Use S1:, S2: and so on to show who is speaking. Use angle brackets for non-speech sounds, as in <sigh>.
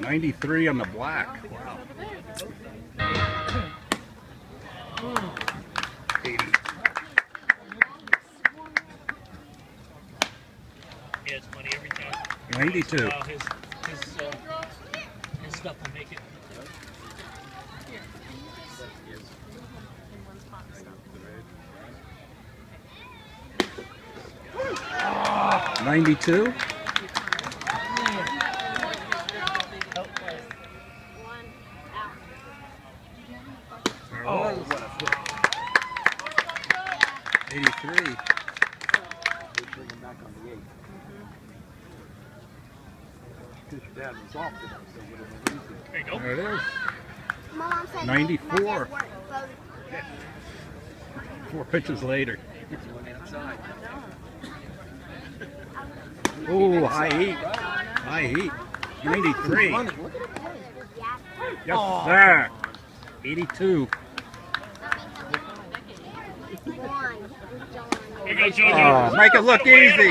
S1: 93 on the black. Wow. 80.
S2: Yeah, it's money every time.
S1: 92.
S2: Wow, his, his, uh, his stuff will make it.
S1: Ninety-two.
S3: 83.
S2: There.
S1: There it is.
S4: Mom said
S1: 94. Four pitches later. <laughs> Oh, high heat. High heat. 93. Yes, sir. 82. Make it look easy.